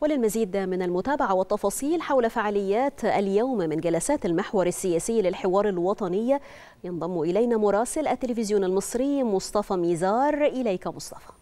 وللمزيد من المتابعة والتفاصيل حول فعاليات اليوم من جلسات المحور السياسي للحوار الوطني ينضم إلينا مراسل التلفزيون المصري مصطفى ميزار. إليك مصطفى.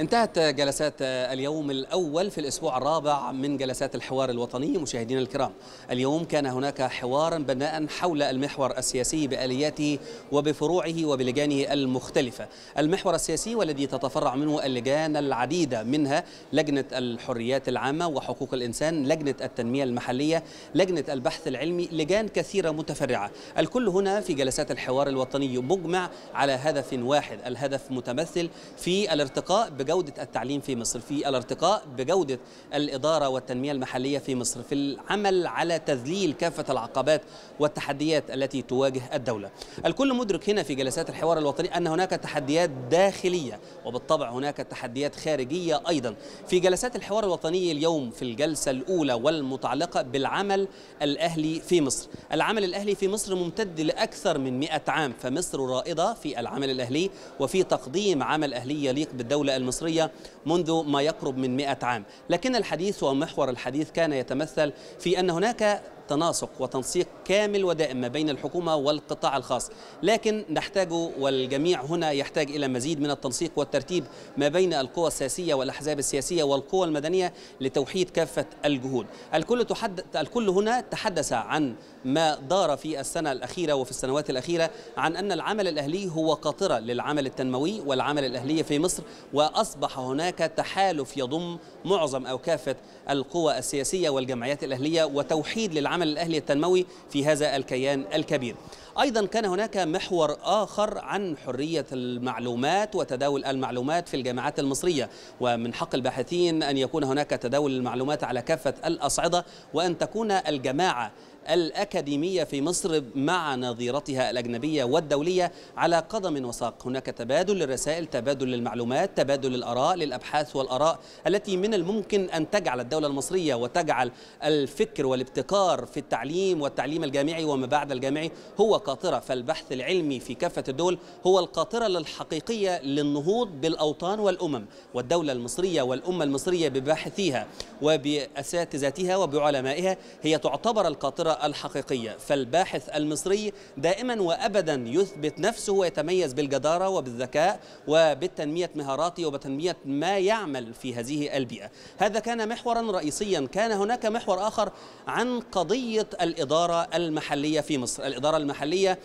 انتهت جلسات اليوم الأول في الأسبوع الرابع من جلسات الحوار الوطني. مشاهدينا الكرام اليوم كان هناك حوارا بناء حول المحور السياسي بآلياته وبفروعه وبلجانه المختلفة. المحور السياسي والذي تتفرع منه اللجان العديدة منها لجنة الحريات العامة وحقوق الإنسان لجنة التنمية المحلية لجنة البحث العلمي لجان كثيرة متفرعة. الكل هنا في جلسات الحوار الوطني مجمع على هدف واحد الهدف متمثل في الارتقاء بجودة التعليم في مصر. في الارتقاء بجودة الإدارة والتنمية المحلية في مصر في العمل على تذليل كافة العقبات والتحديات التي تواجه الدولة. الكل مدرك هنا في جلسات الحوار الوطني أن هناك تحديات داخلية وبالطبع هناك تحديات خارجية أيضا. في جلسات الحوار الوطني اليوم في الجلسة الأولى والمتعلقة بالعمل الأهلي في مصر. العمل الأهلي في مصر ممتد لأكثر من 100 عام فمصر رائدة في العمل الأهلي وفي تقديم عمل أهلي يليق بالدولة المصرية. المصرية منذ ما يقرب من 100 عام. لكن الحديث ومحور الحديث كان يتمثل في أن هناك تناسق وتنسيق كامل ودائم ما بين الحكومة والقطاع الخاص. لكن نحتاج والجميع هنا يحتاج إلى مزيد من التنسيق والترتيب ما بين القوى السياسية والأحزاب السياسية والقوى المدنية لتوحيد كافة الجهود. الكل, تحد... الكل هنا تحدث عن ما دار في السنة الأخيرة وفي السنوات الأخيرة عن أن العمل الأهلي هو قاطرة للعمل التنموي والعمل الأهلي في مصر وأصبح هناك تحالف يضم معظم أو كافة القوى السياسية والجمعيات الأهلية وتوحيد للعمل الأهلي التنموي في هذا الكيان الكبير. أيضا كان هناك محور آخر عن حرية المعلومات وتداول المعلومات في الجامعات المصرية ومن حق الباحثين أن يكون هناك تداول المعلومات على كافة الأصعدة وأن تكون الجماعة الأكاديمية في مصر مع نظيرتها الأجنبية والدولية على قدم وساق. هناك تبادل للرسائل تبادل للمعلومات تبادل للآراء للأبحاث والآراء التي من الممكن أن تجعل الدولة المصرية وتجعل الفكر والابتكار في التعليم والتعليم الجامعي وما بعد الجامعي هو قاطرة. فالبحث العلمي في كافة الدول هو القاطرة الحقيقية للنهوض بالأوطان والأمم والدولة المصرية والأمة المصرية بباحثيها وبأساتذتها وبعلمائها. هي تعتبر القاطرة الحقيقية. فالباحث المصري دائما وأبدا يثبت نفسه ويتميز بالجدارة وبالذكاء وبالتنمية مهاراته وبتنمية ما يعمل في هذه البيئة. هذا كان محورا رئيسيا. كان هناك محور آخر عن قضية الإدارة المحلية في مصر. الإدارة المحلية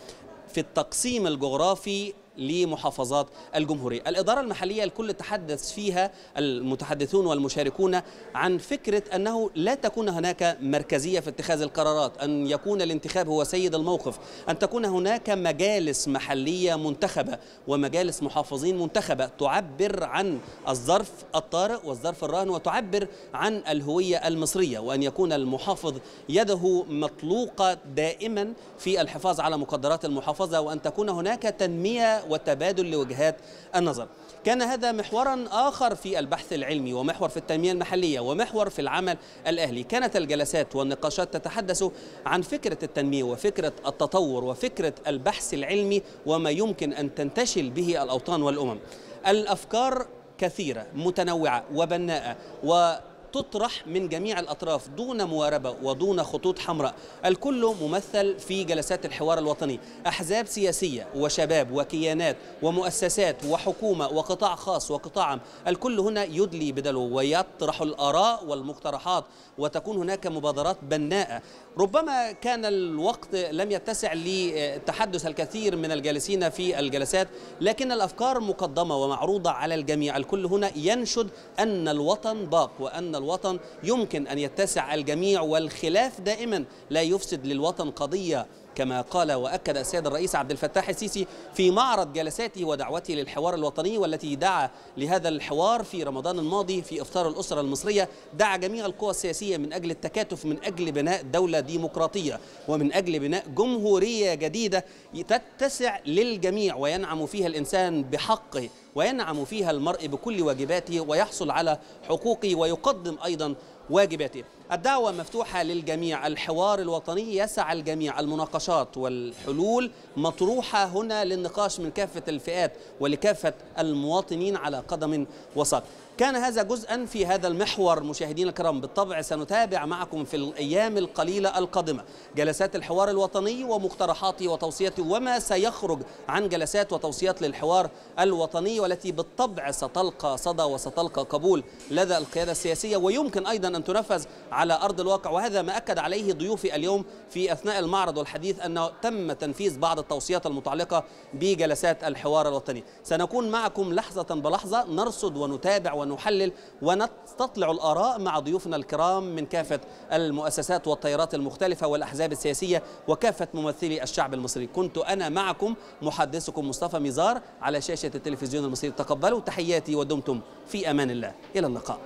في التقسيم الجغرافي لمحافظات الجمهورية. الإدارة المحلية الكل تحدث فيها المتحدثون والمشاركون عن فكرة أنه لا تكون هناك مركزية في اتخاذ القرارات أن يكون الانتخاب هو سيد الموقف أن تكون هناك مجالس محلية منتخبة ومجالس محافظين منتخبة تعبر عن الظرف الطارئ والظرف الراهن وتعبر عن الهوية المصرية وأن يكون المحافظ يده مطلوقة دائما في الحفاظ على مقدرات المحافظة وأن تكون هناك تنمية وتبادل لوجهات النظر. كان هذا محورا آخر في البحث العلمي ومحور في التنمية المحلية ومحور في العمل الأهلي. كانت الجلسات والنقاشات تتحدث عن فكرة التنمية وفكرة التطور وفكرة البحث العلمي وما يمكن أن تنتشل به الأوطان والأمم. الأفكار كثيرة متنوعة وبناءة و تطرح من جميع الأطراف دون مواربة ودون خطوط حمراء. الكل ممثل في جلسات الحوار الوطني. أحزاب سياسية وشباب وكيانات ومؤسسات وحكومة وقطاع خاص وقطاع عام الكل هنا يدلي بدلو ويطرح الآراء والمقترحات وتكون هناك مبادرات بناءة. ربما كان الوقت لم يتسع لتحدث الكثير من الجالسين في الجلسات لكن الأفكار مقدمة ومعروضة على الجميع. الكل هنا ينشد أن الوطن باق وأن الوطن يمكن أن يتسع الجميع والخلاف دائما لا يفسد للوطن قضية كما قال وأكد السيد الرئيس عبد الفتاح السيسي في معرض جلساته ودعوته للحوار الوطني والتي دعا لهذا الحوار في رمضان الماضي في إفطار الأسرة المصرية دعا جميع القوى السياسية من أجل التكاتف من أجل بناء دولة ديمقراطية ومن أجل بناء جمهورية جديدة تتسع للجميع وينعم فيها الإنسان بحقه وينعم فيها المرء بكل واجباته ويحصل على حقوقه ويقدم أيضا واجباته الدعوة مفتوحة للجميع. الحوار الوطني يسعى الجميع. المناقشات والحلول مطروحة هنا للنقاش من كافة الفئات ولكافة المواطنين على قدم وساق كان هذا جزءا في هذا المحور مشاهدينا الكرام بالطبع سنتابع معكم في الأيام القليلة القادمة. جلسات الحوار الوطني ومقترحاته وتوصياته وما سيخرج عن جلسات وتوصيات للحوار الوطني والتي بالطبع ستلقى صدى وستلقى قبول لدى القيادة السياسية. ويمكن أيضا أن تنفذ على أرض الواقع وهذا ما أكد عليه ضيوفي اليوم في أثناء المعرض والحديث أنه تم تنفيذ بعض التوصيات المتعلقة بجلسات الحوار الوطني. سنكون معكم لحظة بلحظة نرصد ونتابع ونحلل ونستطلع الآراء مع ضيوفنا الكرام من كافة المؤسسات والتيارات المختلفة والأحزاب السياسية وكافة ممثلي الشعب المصري. كنت أنا معكم محدثكم مصطفى ميزار على شاشة التلفزيون المصري. تقبلوا تحياتي ودمتم في أمان الله. إلى اللقاء.